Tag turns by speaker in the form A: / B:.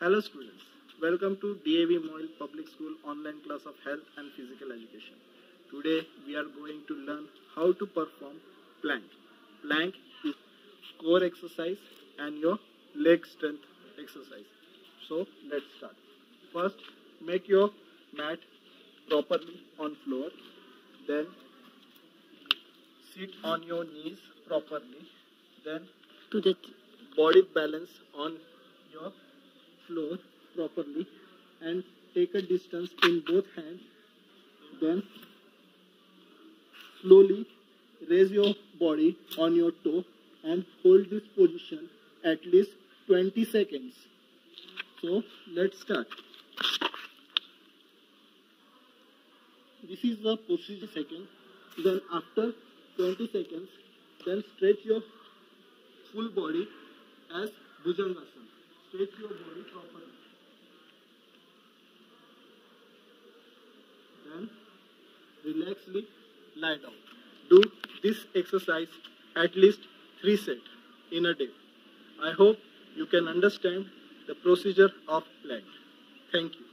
A: Hello students, welcome to DAV MOIL Public School online class of health and physical education. Today we are going to learn how to perform plank. Plank is core exercise and your leg strength exercise. So let's start. First make your mat properly on floor. Then sit on your knees properly. Then
B: to the
A: body balance on your floor properly and take a distance in both hands. Then slowly raise your body on your toe and hold this position at least 20 seconds. So let's start. This is the procedure second then after 20 seconds then stretch your full body as Bhujangasana. Stretch your body properly. Then relaxly lie down. Do this exercise at least three sets in a day. I hope you can understand the procedure of plank. Thank you.